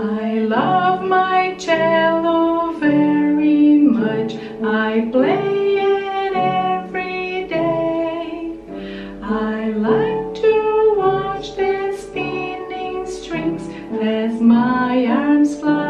I love my cello very much. I play it every day. I like to watch the spinning strings as my arms fly.